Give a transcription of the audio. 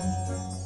Música